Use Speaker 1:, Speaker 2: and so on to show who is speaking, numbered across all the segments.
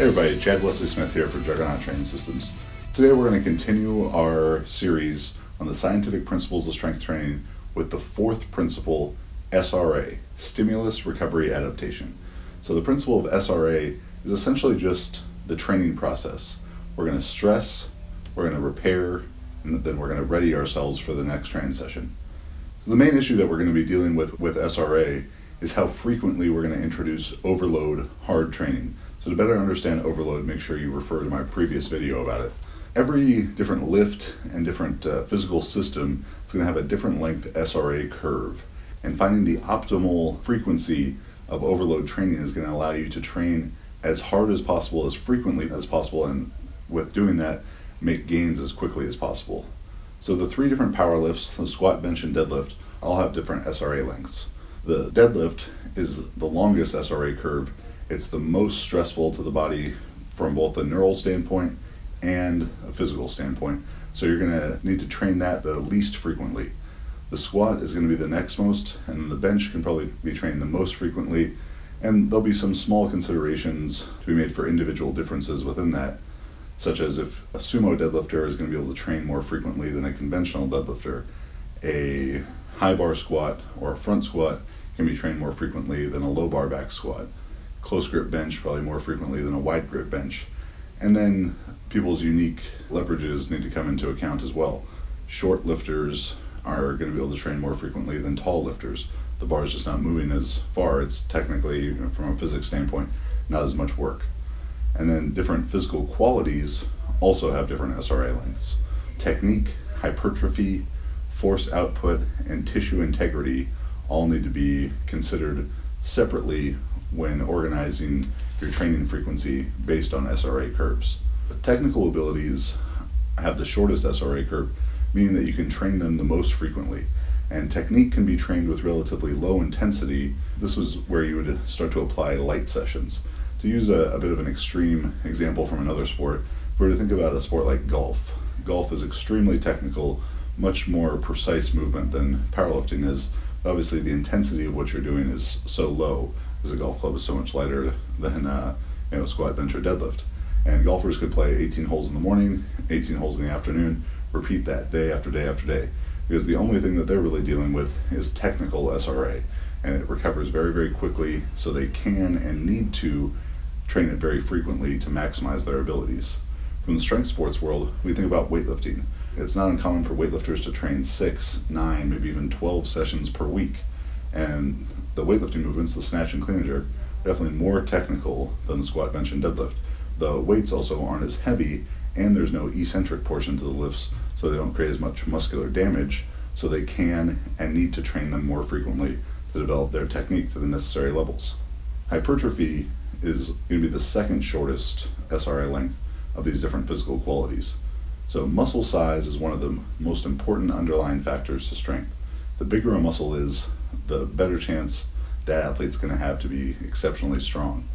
Speaker 1: Hey everybody, Chad Wesley Smith here for Juggernaut Training Systems. Today we're going to continue our series on the scientific principles of strength training with the fourth principle, SRA, Stimulus Recovery Adaptation. So the principle of SRA is essentially just the training process. We're going to stress, we're going to repair, and then we're going to ready ourselves for the next training session. So the main issue that we're going to be dealing with with SRA is how frequently we're going to introduce overload hard training. So to better understand overload, make sure you refer to my previous video about it. Every different lift and different uh, physical system is going to have a different length SRA curve. And finding the optimal frequency of overload training is going to allow you to train as hard as possible, as frequently as possible, and with doing that, make gains as quickly as possible. So the three different power lifts, the squat, bench, and deadlift, all have different SRA lengths. The deadlift is the longest SRA curve it's the most stressful to the body from both a neural standpoint and a physical standpoint. So you're going to need to train that the least frequently. The squat is going to be the next most, and the bench can probably be trained the most frequently. And there'll be some small considerations to be made for individual differences within that, such as if a sumo deadlifter is going to be able to train more frequently than a conventional deadlifter, a high bar squat or a front squat can be trained more frequently than a low bar back squat close grip bench probably more frequently than a wide grip bench. And then people's unique leverages need to come into account as well. Short lifters are going to be able to train more frequently than tall lifters. The bar is just not moving as far. It's technically, from a physics standpoint, not as much work. And then different physical qualities also have different SRA lengths. Technique, hypertrophy, force output, and tissue integrity all need to be considered separately when organizing your training frequency based on SRA curves. Technical abilities have the shortest SRA curve, meaning that you can train them the most frequently. And technique can be trained with relatively low intensity. This was where you would start to apply light sessions. To use a, a bit of an extreme example from another sport, if we were to think about a sport like golf, golf is extremely technical, much more precise movement than powerlifting is. Obviously, the intensity of what you're doing is so low because a golf club is so much lighter than uh, you know squat, bench, or deadlift. And golfers could play 18 holes in the morning, 18 holes in the afternoon, repeat that day after day after day. Because the only thing that they're really dealing with is technical SRA, and it recovers very, very quickly, so they can and need to train it very frequently to maximize their abilities. From the strength sports world, we think about weightlifting. It's not uncommon for weightlifters to train six, nine, maybe even 12 sessions per week. And the weightlifting movements, the snatch and clean and jerk, definitely more technical than the squat, bench, and deadlift. The weights also aren't as heavy, and there's no eccentric portion to the lifts, so they don't create as much muscular damage. So they can and need to train them more frequently to develop their technique to the necessary levels. Hypertrophy is going to be the second shortest SRA length of these different physical qualities. So muscle size is one of the most important underlying factors to strength. The bigger a muscle is, the better chance that athlete's going to have to be exceptionally strong.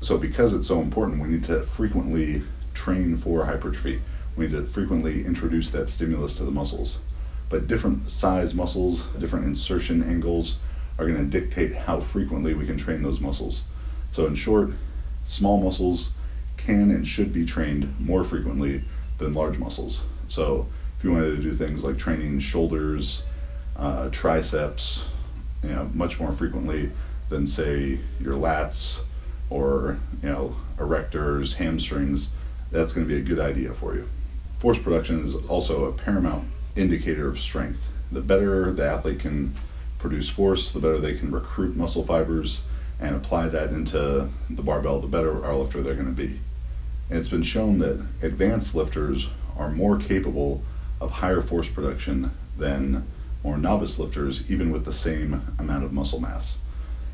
Speaker 1: So, because it's so important, we need to frequently train for hypertrophy. We need to frequently introduce that stimulus to the muscles. But different size muscles, different insertion angles are going to dictate how frequently we can train those muscles. So, in short, small muscles can and should be trained more frequently than large muscles. So, if you wanted to do things like training shoulders, uh, triceps, you know, much more frequently than say your lats or you know erectors, hamstrings. That's going to be a good idea for you. Force production is also a paramount indicator of strength. The better the athlete can produce force, the better they can recruit muscle fibers and apply that into the barbell, the better our lifter they're going to be. And it's been shown that advanced lifters are more capable of higher force production than more novice lifters even with the same amount of muscle mass.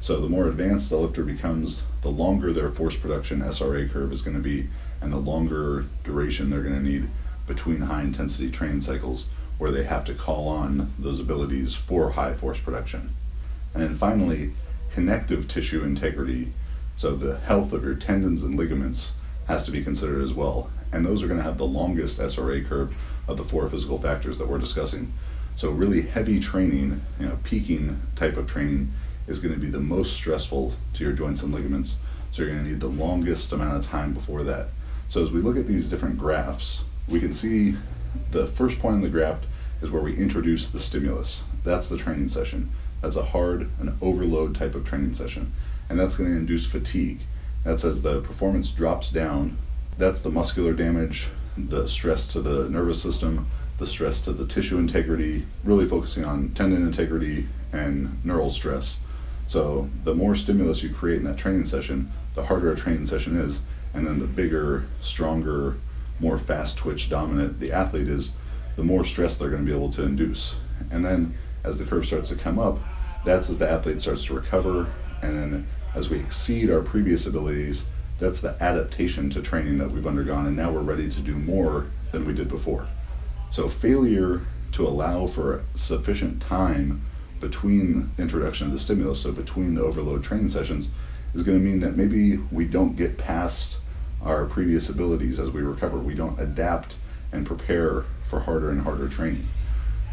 Speaker 1: So the more advanced the lifter becomes, the longer their force production SRA curve is going to be, and the longer duration they're going to need between high intensity training cycles where they have to call on those abilities for high force production. And then finally, connective tissue integrity. So the health of your tendons and ligaments has to be considered as well. And those are going to have the longest SRA curve of the four physical factors that we're discussing. So really heavy training, you know, peaking type of training is going to be the most stressful to your joints and ligaments. So you're going to need the longest amount of time before that. So as we look at these different graphs, we can see the first point on the graph is where we introduce the stimulus. That's the training session. That's a hard, an overload type of training session. And that's going to induce fatigue. That's as the performance drops down. That's the muscular damage, the stress to the nervous system, the stress to the tissue integrity, really focusing on tendon integrity and neural stress. So the more stimulus you create in that training session, the harder a training session is, and then the bigger, stronger, more fast twitch dominant the athlete is, the more stress they're going to be able to induce. And then as the curve starts to come up, that's as the athlete starts to recover, and then as we exceed our previous abilities, that's the adaptation to training that we've undergone, and now we're ready to do more than we did before. So, failure to allow for sufficient time between introduction of the stimulus, so between the overload training sessions, is going to mean that maybe we don't get past our previous abilities as we recover. We don't adapt and prepare for harder and harder training.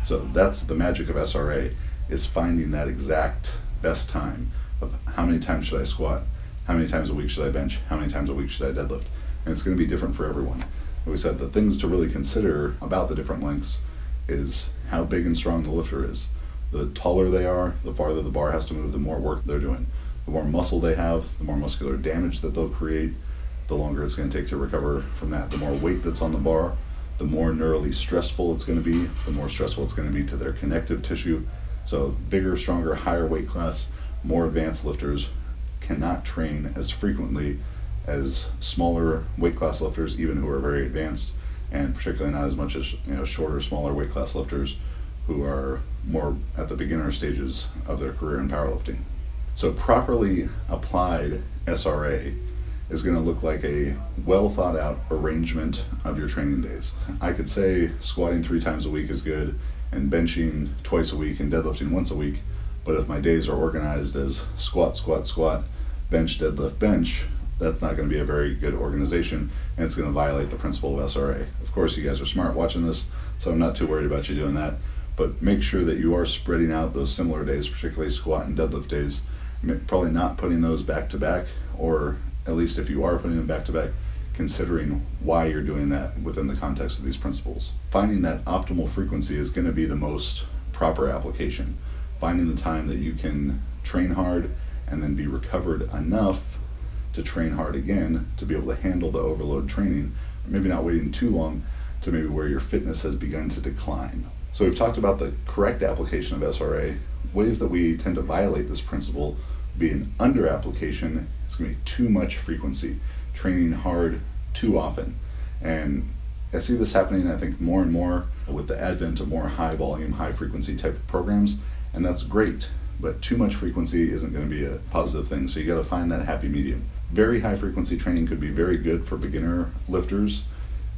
Speaker 1: So that's the magic of SRA is finding that exact best time of how many times should I squat, how many times a week should I bench, how many times a week should I deadlift. And it's going to be different for everyone. We said the things to really consider about the different lengths is how big and strong the lifter is. The taller they are, the farther the bar has to move, the more work they're doing. The more muscle they have, the more muscular damage that they'll create, the longer it's going to take to recover from that. The more weight that's on the bar, the more neurally stressful it's going to be, the more stressful it's going to be to their connective tissue. So, bigger, stronger, higher weight class, more advanced lifters cannot train as frequently as smaller weight class lifters, even who are very advanced, and particularly not as much as you know shorter, smaller weight class lifters who are more at the beginner stages of their career in powerlifting. So, properly applied SRA is going to look like a well thought out arrangement of your training days. I could say squatting three times a week is good and benching twice a week and deadlifting once a week, but if my days are organized as squat, squat, squat, bench, deadlift, bench, that's not going to be a very good organization and it's going to violate the principle of SRA. Of course, you guys are smart watching this, so I'm not too worried about you doing that, but make sure that you are spreading out those similar days, particularly squat and deadlift days. Probably not putting those back to back or at least if you are putting them back to back, considering why you're doing that within the context of these principles. Finding that optimal frequency is going to be the most proper application. Finding the time that you can train hard and then be recovered enough to train hard again to be able to handle the overload training, maybe not waiting too long to maybe where your fitness has begun to decline. So we've talked about the correct application of SRA, ways that we tend to violate this principle be an under application. It's going to be too much frequency, training hard too often. And I see this happening, I think, more and more with the advent of more high volume, high frequency type of programs. And that's great, but too much frequency isn't going to be a positive thing. So you got to find that happy medium. Very high frequency training could be very good for beginner lifters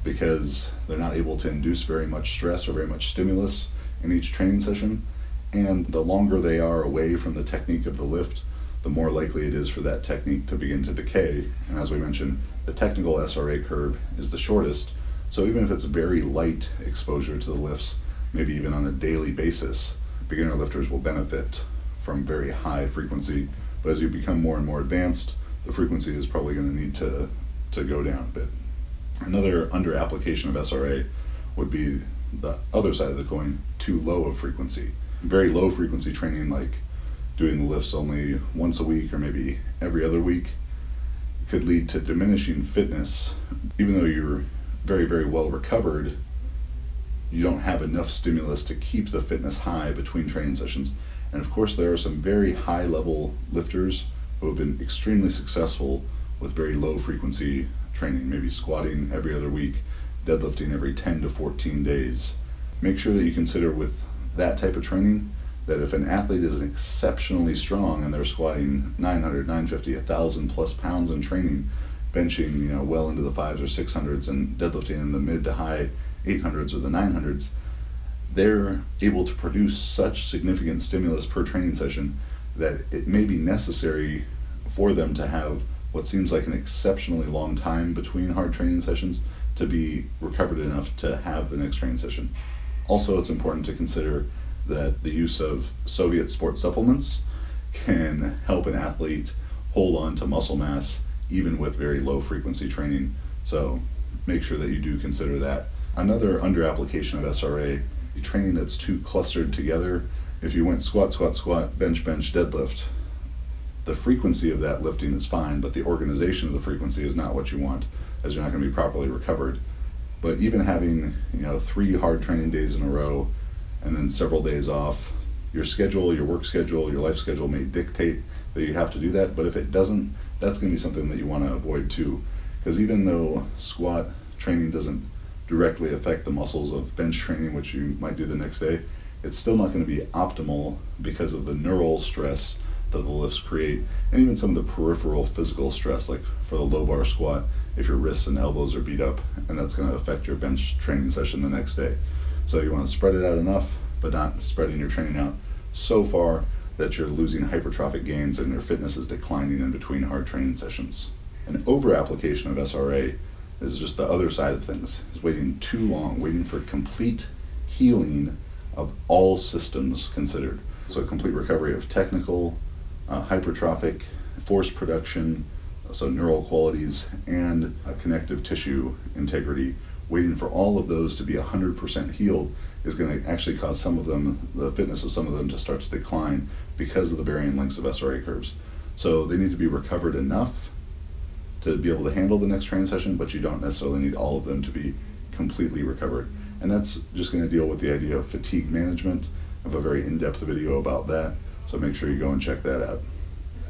Speaker 1: because they're not able to induce very much stress or very much stimulus in each training session. And the longer they are away from the technique of the lift, the more likely it is for that technique to begin to decay. And as we mentioned, the technical SRA curve is the shortest. So even if it's very light exposure to the lifts, maybe even on a daily basis, beginner lifters will benefit from very high frequency. But as you become more and more advanced, the frequency is probably going to need to, to go down a bit. Another under application of SRA would be the other side of the coin, too low of frequency. Very low frequency training like doing the lifts only once a week or maybe every other week could lead to diminishing fitness. Even though you're very, very well recovered, you don't have enough stimulus to keep the fitness high between training sessions. And of course, there are some very high level lifters who have been extremely successful with very low frequency training, maybe squatting every other week, deadlifting every 10 to 14 days. Make sure that you consider with that type of training that if an athlete is exceptionally strong and they're squatting 900, 950, 1,000 plus pounds in training, benching you know well into the fives or six hundreds, and deadlifting in the mid to high 800s or the 900s, they're able to produce such significant stimulus per training session that it may be necessary for them to have what seems like an exceptionally long time between hard training sessions to be recovered enough to have the next training session. Also, it's important to consider that the use of Soviet sports supplements can help an athlete hold on to muscle mass even with very low frequency training. So make sure that you do consider that. Another under application of SRA, training that's too clustered together. If you went squat, squat, squat, bench, bench, deadlift, the frequency of that lifting is fine, but the organization of the frequency is not what you want, as you're not going to be properly recovered. But even having you know three hard training days in a row, and then several days off, your schedule, your work schedule, your life schedule may dictate that you have to do that. But if it doesn't, that's going to be something that you want to avoid too, because even though squat training doesn't directly affect the muscles of bench training, which you might do the next day, it's still not going to be optimal because of the neural stress that the lifts create, and even some of the peripheral physical stress, like for the low bar squat, if your wrists and elbows are beat up, and that's going to affect your bench training session the next day. So you want to spread it out enough, but not spreading your training out so far that you're losing hypertrophic gains and your fitness is declining in between hard training sessions. An over application of SRA is just the other side of things, is waiting too long, waiting for complete healing of all systems considered. So complete recovery of technical, uh, hypertrophic, force production, so neural qualities, and uh, connective tissue integrity. Waiting for all of those to be 100% healed is going to actually cause some of them, the fitness of some of them, to start to decline because of the varying lengths of SRA curves. So they need to be recovered enough to be able to handle the next train session, but you don't necessarily need all of them to be completely recovered. And that's just going to deal with the idea of fatigue management. I have a very in depth video about that. So make sure you go and check that out.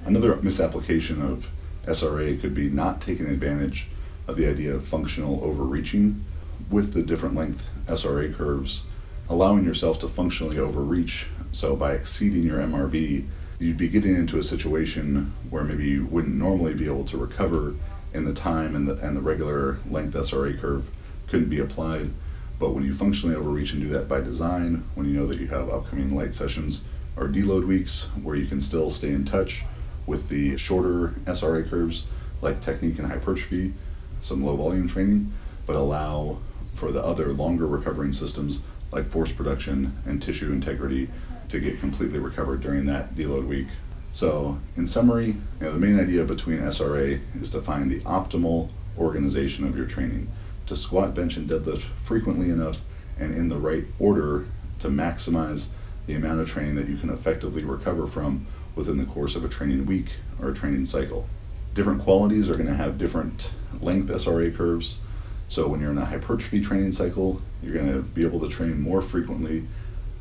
Speaker 1: Another misapplication of SRA could be not taking advantage of the idea of functional overreaching with the different length SRA curves, allowing yourself to functionally overreach. So by exceeding your MRV, you'd be getting into a situation where maybe you wouldn't normally be able to recover in the time and the, and the regular length SRA curve couldn't be applied. But when you functionally overreach and do that by design, when you know that you have upcoming light sessions, or deload weeks where you can still stay in touch with the shorter SRA curves like technique and hypertrophy, some low volume training, but allow for the other longer recovering systems like force production and tissue integrity to get completely recovered during that deload week. So, in summary, you know, the main idea between SRA is to find the optimal organization of your training, to squat, bench, and deadlift frequently enough and in the right order to maximize the amount of training that you can effectively recover from within the course of a training week or a training cycle. Different qualities are going to have different length SRA curves. So when you're in a hypertrophy training cycle, you're going to be able to train more frequently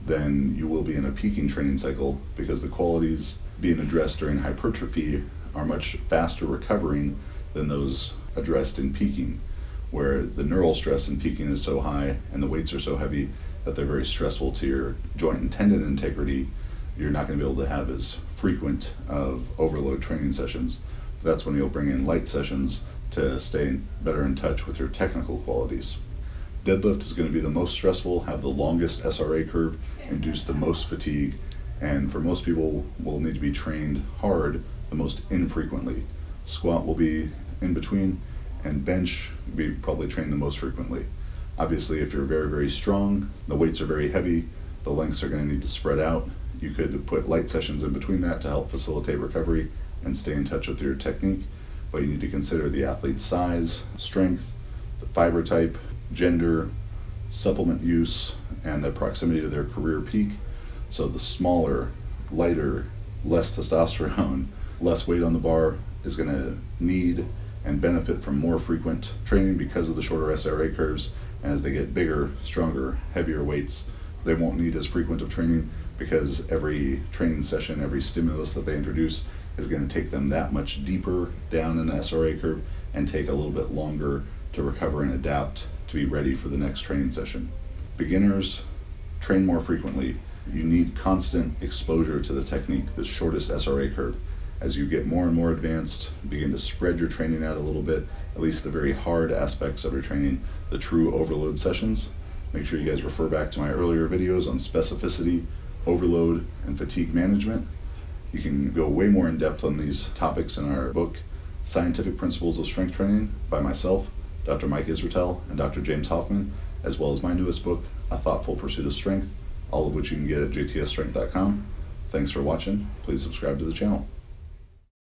Speaker 1: than you will be in a peaking training cycle because the qualities being addressed during hypertrophy are much faster recovering than those addressed in peaking, where the neural stress in peaking is so high and the weights are so heavy that they're very stressful to your joint and tendon integrity, you're not going to be able to have as frequent of overload training sessions. That's when you'll bring in light sessions to stay better in touch with your technical qualities. Deadlift is going to be the most stressful, have the longest SRA curve, induce the most fatigue, and for most people will need to be trained hard the most infrequently. Squat will be in between, and bench will be probably trained the most frequently. Obviously, if you're very, very strong, the weights are very heavy, the lengths are going to need to spread out. You could put light sessions in between that to help facilitate recovery and stay in touch with your technique. But you need to consider the athlete's size, strength, the fiber type, gender, supplement use, and the proximity to their career peak. So the smaller, lighter, less testosterone, less weight on the bar is going to need and benefit from more frequent training because of the shorter SRA curves as they get bigger, stronger, heavier weights, they won't need as frequent of training because every training session, every stimulus that they introduce is going to take them that much deeper down in the SRA curve and take a little bit longer to recover and adapt be ready for the next training session. Beginners train more frequently. You need constant exposure to the technique, the shortest SRA curve. As you get more and more advanced, begin to spread your training out a little bit, at least the very hard aspects of your training, the true overload sessions. Make sure you guys refer back to my earlier videos on specificity, overload, and fatigue management. You can go way more in depth on these topics in our book, Scientific Principles of Strength Training, by myself, Dr. Mike Israetel, and Dr. James Hoffmann, as well as my newest book, A Thoughtful Pursuit of Strength, all of which you can get at jtsstrength.com. Thanks for watching. Please subscribe to the channel.